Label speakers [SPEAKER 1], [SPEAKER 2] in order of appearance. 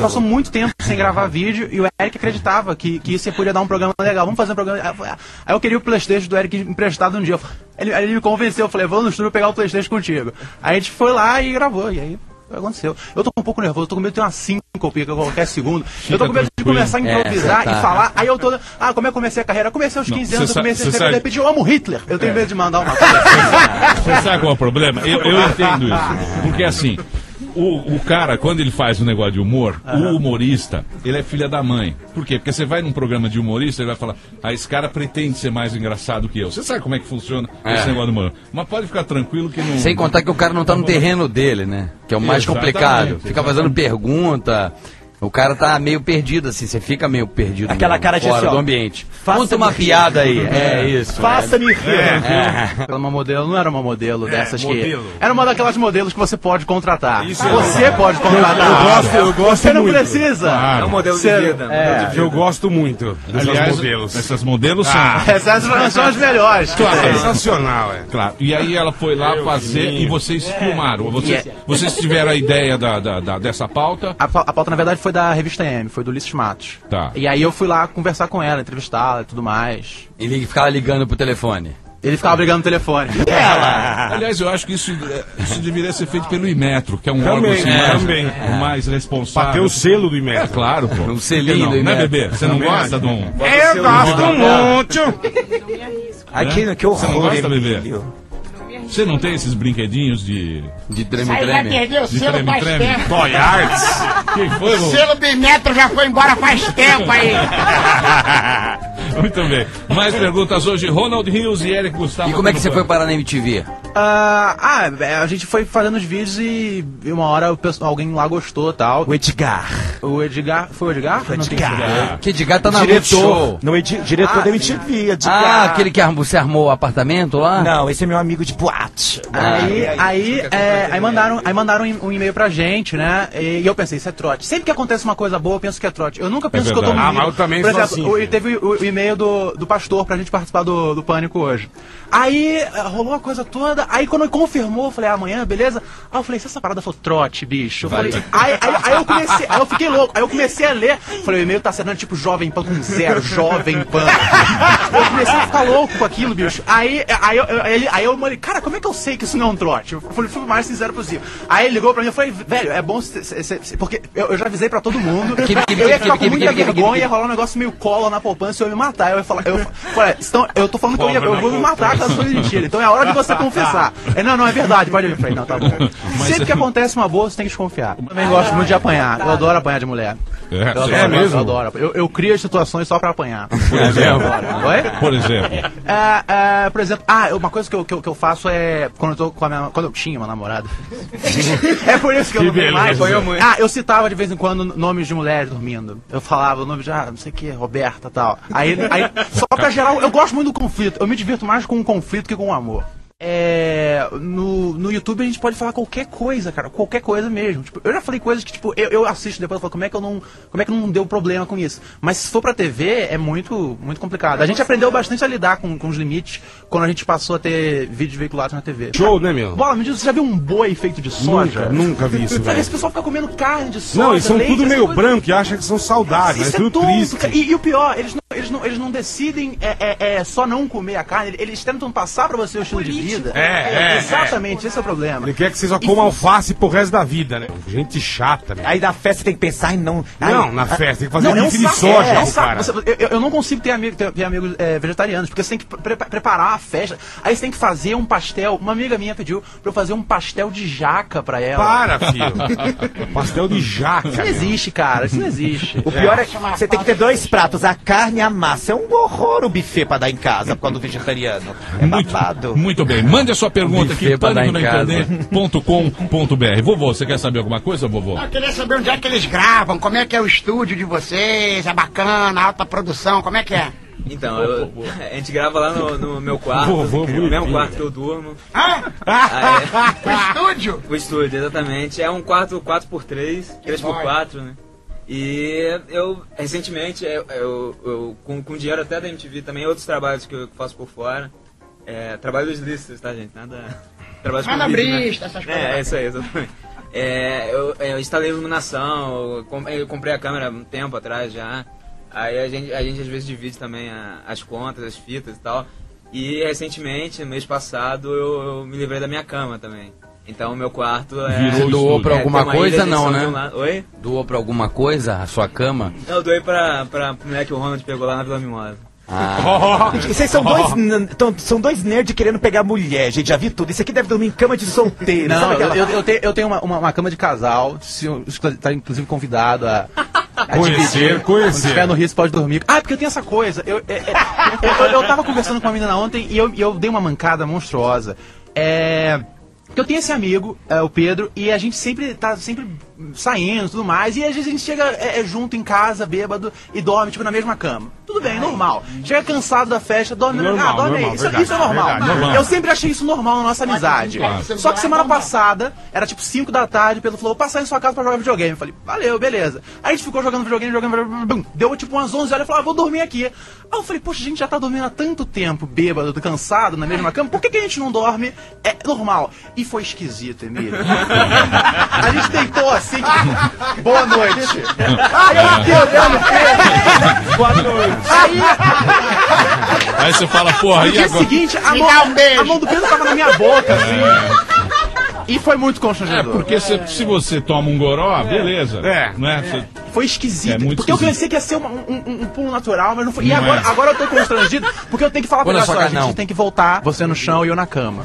[SPEAKER 1] passou muito tempo sem gravar vídeo e o Eric acreditava que, que isso podia dar um programa legal. Vamos fazer um programa. Aí eu queria o Playstation do Eric emprestado um dia. Ele, ele me convenceu, eu falei, vou no estúdio pegar o Playstation contigo. Aí a gente foi lá e gravou, e aí aconteceu. Eu tô um pouco nervoso, tô com medo de ter uma síncope a qualquer segundo. eu tô com medo de começar a improvisar é, tá. e falar. Aí eu tô. Ah, como é que eu comecei a carreira? comecei aos 15 anos, eu comecei a escrever, de repente eu amo Hitler. Eu tenho é. medo de mandar uma coisa.
[SPEAKER 2] Você sabe qual é o problema? Eu, eu entendo isso. Porque assim, o, o cara, quando ele faz um negócio de humor, uhum. o humorista, ele é filha da mãe. Por quê? Porque você vai num programa de humorista, ele vai falar, ah, esse cara pretende ser mais engraçado que eu. Você sabe como é que funciona é. esse negócio do humor. Mas pode ficar tranquilo que não.
[SPEAKER 3] Sem contar que o cara não tá no terreno dele, né? Que é o mais Exatamente. complicado. Fica fazendo pergunta. O cara tá meio perdido, assim, você fica meio perdido.
[SPEAKER 1] Aquela cara de
[SPEAKER 3] fora
[SPEAKER 1] assim,
[SPEAKER 3] do ambiente. Conta uma piada aí. É, isso.
[SPEAKER 1] Faça-me rir. É. é. Uma modelo, não era uma modelo é, dessas modelo. que. Era uma daquelas modelos que você pode contratar. Isso você é. pode contratar.
[SPEAKER 2] Eu, gosto, eu gosto
[SPEAKER 1] Você não muito. precisa.
[SPEAKER 4] É um modelo de vida.
[SPEAKER 2] É. Eu gosto muito desses Aliás, modelos. Essas modelos ah.
[SPEAKER 1] são. Essas são as melhores.
[SPEAKER 2] Claro. É sensacional, é. Claro. E aí ela foi lá eu fazer e vocês filmaram. Vocês, vocês tiveram a ideia da, da, da dessa pauta?
[SPEAKER 1] A, a pauta, na verdade, foi da revista M, foi do Ulisses Matos.
[SPEAKER 2] Tá.
[SPEAKER 1] E aí eu fui lá conversar com ela, entrevistá-la e tudo mais.
[SPEAKER 3] Ele ficava ligando pro telefone.
[SPEAKER 1] Ele ficava brigando no telefone.
[SPEAKER 2] Ela. Aliás, eu acho que isso, isso deveria ser feito pelo Imetro, que é um
[SPEAKER 4] também,
[SPEAKER 2] órgão assim,
[SPEAKER 4] é,
[SPEAKER 2] mais,
[SPEAKER 4] também.
[SPEAKER 2] É. mais responsável.
[SPEAKER 4] Pra ter o selo do Imetro.
[SPEAKER 2] É claro, pô.
[SPEAKER 3] Um selinho
[SPEAKER 2] não,
[SPEAKER 3] do
[SPEAKER 2] Né, bebê? Você não gosta de um...
[SPEAKER 4] Eu gosto muito.
[SPEAKER 1] Aqui, que horror.
[SPEAKER 2] Você não gosta, bebê? Você não tem esses brinquedinhos de.
[SPEAKER 3] De treme-treme?
[SPEAKER 5] já perdeu o selo treme, faz treme. tempo.
[SPEAKER 2] Toy Arts? Quem foi,
[SPEAKER 5] O selo de metro já foi embora faz tempo aí.
[SPEAKER 2] Muito bem. Mais perguntas hoje. Ronald Rios e Eric Gustavo.
[SPEAKER 3] E como é que você foi parar na MTV?
[SPEAKER 1] Uh, ah, é, a gente foi fazendo os vídeos e uma hora alguém lá gostou tal.
[SPEAKER 3] O Edgar.
[SPEAKER 1] O Edgar. Foi o Edgar?
[SPEAKER 3] O Edgar. Que Edgar tá na diretor.
[SPEAKER 1] No edi diretor ah, da MTV,
[SPEAKER 3] Edgar. Ah, aquele que você armou o apartamento lá?
[SPEAKER 1] Não, esse é meu amigo de boate. Ah, aí, aí, aí, é, aí, mandaram, aí mandaram um e-mail pra gente, né? E, e, eu pensei, isso é trote. Sempre que acontece uma coisa boa, eu penso que é trote. Eu nunca penso é que eu tô
[SPEAKER 2] Ah, mas eu também Por exemplo, assim. o,
[SPEAKER 1] teve o, o e-mail do, do pastor pra gente participar do, do Pânico hoje. Aí eh, rolou a coisa toda, aí quando confirmou, eu falei, amanhã, beleza? Aí eu falei, se essa parada for trote, bicho. Eu falei, aí, aí, aí, eu comecei, aí eu fiquei louco, aí eu comecei a ler, falei, o e-mail tá sendo tipo Jovem Pan com zero, Jovem Pan. eu comecei a ficar louco com aquilo, bicho. Aí, aí, eu, aí, aí eu falei, cara, como é que eu sei que isso não é um trote? Eu falei, fui o mais sincero possível. Aí ele ligou pra mim, eu falei, velho, é bom, cê, cê, cê, porque eu, eu, já avisei pra todo mundo, eu ia ficar com muita vergonha, ia rolar um negócio meio cola na poupança e eu ia me matar. Eu ia falar, eu falei, então, eu tô falando que eu, ia, eu vou me matar caso fosse mentira. Então é hora de você confessar. É, não, não, é verdade, pode vir. Falei, não, tá bom. Sempre que acontece uma boa, você tem que desconfiar. Eu também gosto muito de apanhar. Eu adoro apanhar de mulher.
[SPEAKER 2] É, eu
[SPEAKER 1] adoro,
[SPEAKER 2] é mesmo?
[SPEAKER 1] Eu adoro. Eu, eu crio as situações só pra apanhar.
[SPEAKER 2] Por exemplo?
[SPEAKER 1] Oi?
[SPEAKER 2] Por exemplo?
[SPEAKER 1] É, é, por exemplo, ah, uma coisa que eu, que eu, que eu faço é. Quando eu tô com a minha. Quando eu tinha uma namorada. é por isso que eu que não tenho mais. Ah, eu citava de vez em quando nomes de mulheres dormindo. Eu falava o nome de, ah, não sei o que, Roberta e tal. Aí, aí, só pra gerar. Eu gosto muito do conflito. Eu me divirto mais com o conflito que com o amor é, no, no YouTube a gente pode falar qualquer coisa, cara, qualquer coisa mesmo. Tipo, eu já falei coisas que, tipo, eu, eu assisto depois e falo, como é que eu não. Como é que não deu problema com isso? Mas se for pra TV, é muito, muito complicado. A gente aprendeu bastante a lidar com, com os limites quando a gente passou a ter vídeos veiculados na TV.
[SPEAKER 2] Show, né, meu?
[SPEAKER 1] Bola, me diz, você já viu um boi feito de soja?
[SPEAKER 2] Nunca, nunca vi isso, velho.
[SPEAKER 1] Esse pessoal fica comendo carne de soja.
[SPEAKER 2] Não, eles são leite, tudo meio coisa... branco e acham que são saudáveis, isso é, tudo tonto, triste.
[SPEAKER 1] E, e, o pior, eles não, eles não, eles não decidem é, é, é, só não comer a carne, eles tentam passar pra você o estilo de vida.
[SPEAKER 2] É, é.
[SPEAKER 1] É, Exatamente, esse é o problema.
[SPEAKER 2] Ele quer que você só coma alface pro resto da vida, né? Gente chata, né?
[SPEAKER 1] Aí na festa você tem que pensar em não.
[SPEAKER 2] Não, na festa, tem que fazer não, um bife de soja, é, cara. Você,
[SPEAKER 1] eu, eu, não consigo ter, amigo, ter, ter amigos é, vegetarianos, porque você tem que pre preparar a festa. Aí você tem que fazer um pastel. Uma amiga minha pediu pra eu fazer um pastel de jaca pra ela.
[SPEAKER 2] Para, filho. pastel de jaca.
[SPEAKER 1] Isso não existe, cara. Isso não existe.
[SPEAKER 4] O pior é que você tem que ter dois pratos, a carne e a massa. É um horror o buffet pra dar em casa quando vegetariano. É
[SPEAKER 2] muito,
[SPEAKER 4] babado.
[SPEAKER 2] Muito bem. Mande a sua pergunta aqui, pânico Vovô, você quer saber alguma coisa, vovô?
[SPEAKER 5] Eu queria saber onde é que eles gravam, como é que é o estúdio de vocês, é bacana, alta produção, como é que é?
[SPEAKER 6] Então, eu, a gente grava lá no, no meu quarto, vovô, no mesmo quarto que eu durmo.
[SPEAKER 5] Ah? ah é. O estúdio?
[SPEAKER 6] O estúdio, exatamente. É um quarto 4x3, 3x4, né? E eu, recentemente, eu, eu, eu com, com dinheiro até da MTV também, outros trabalhos que eu faço por fora, é, trabalho dos listos, tá, gente? Nada.
[SPEAKER 5] Trabalho Manabrista, né? essas
[SPEAKER 6] coisas. É, é isso aí, exatamente. É, eu, eu instalei iluminação, eu, com- eu comprei a câmera um tempo atrás já. Aí a gente, a gente às vezes divide também a- as contas, as fitas e tal. E recentemente, mês passado, eu, eu me livrei da minha cama também. Então o meu quarto é.
[SPEAKER 2] Virou
[SPEAKER 3] Você doou pra
[SPEAKER 6] é,
[SPEAKER 3] alguma
[SPEAKER 6] ilha
[SPEAKER 3] coisa, não, né?
[SPEAKER 6] Oi?
[SPEAKER 3] Doou pra alguma coisa a sua cama?
[SPEAKER 6] Não, eu doei pra, pra moleque que o Ronald pegou lá na Vila Mimosa.
[SPEAKER 3] Ah,
[SPEAKER 4] Gente, Vocês são dois, são dois nerds querendo pegar mulher, gente. Já vi tudo. Isso aqui deve dormir em cama de solteiro.
[SPEAKER 1] Não,
[SPEAKER 4] aquela-
[SPEAKER 1] eu, eu tenho, eu tenho uma, uma, uma cama de casal. Se está inclusive convidado a. a
[SPEAKER 2] Conhecer,
[SPEAKER 1] dividir.
[SPEAKER 2] conhecer.
[SPEAKER 1] Quando estiver no Rio, você pode dormir. Ah, porque eu tenho essa coisa. Eu, é, é, eu, eu, eu tava conversando com uma menina ontem e eu, e eu dei uma mancada monstruosa. É. Porque eu tenho esse amigo, é, o Pedro, e a gente sempre tá sempre saindo e tudo mais, e às vezes a gente chega é, é, junto em casa, bêbado, e dorme, tipo, na mesma cama. Tudo bem, normal. Chega cansado da festa, dorme
[SPEAKER 2] Normal,
[SPEAKER 1] ah, dorme
[SPEAKER 2] normal,
[SPEAKER 1] aí. Isso,
[SPEAKER 2] verdade,
[SPEAKER 1] isso é normal.
[SPEAKER 2] verdade, normal.
[SPEAKER 1] Eu sempre achei isso normal na nossa amizade.
[SPEAKER 2] Claro.
[SPEAKER 1] Só que semana passada, era tipo 5 da tarde, Pedro falou, vou passar em sua casa pra jogar videogame. Eu falei, valeu, beleza. Aí a gente ficou jogando videogame, jogando, jogando, bum, deu tipo umas 11 horas, eu falei, ah, vou dormir aqui. Aí eu falei, poxa, a gente já tá dormindo há tanto tempo, bêbado, cansado, na mesma cama, por que, que a gente não dorme? É normal. E foi esquisito, Emílio. a gente deitou assim, boa noite. Aí eu fiquei olhando. Boa noite. Aí,
[SPEAKER 2] Aí você fala, porra,
[SPEAKER 1] no
[SPEAKER 2] e
[SPEAKER 1] dia
[SPEAKER 2] agora?
[SPEAKER 1] seguinte, a mão,
[SPEAKER 5] um
[SPEAKER 1] a mão do Pedro tava na minha boca, assim. E foi muito
[SPEAKER 2] É,
[SPEAKER 1] constrangedor.
[SPEAKER 2] porque se, se você toma um goró, beleza.
[SPEAKER 1] É.
[SPEAKER 2] Não é? Você-
[SPEAKER 1] Foi esquisito.
[SPEAKER 2] É muito
[SPEAKER 1] porque eu
[SPEAKER 2] esquisito.
[SPEAKER 1] pensei que ia ser um, um- um pulo natural, mas não foi. E
[SPEAKER 2] Não
[SPEAKER 1] agora,
[SPEAKER 2] é.
[SPEAKER 1] agora eu tô constrangido, porque eu tenho que falar pra
[SPEAKER 3] sua
[SPEAKER 1] olha,
[SPEAKER 3] cara,
[SPEAKER 1] a gente
[SPEAKER 3] não.
[SPEAKER 1] tem que voltar, você no chão e eu na cama.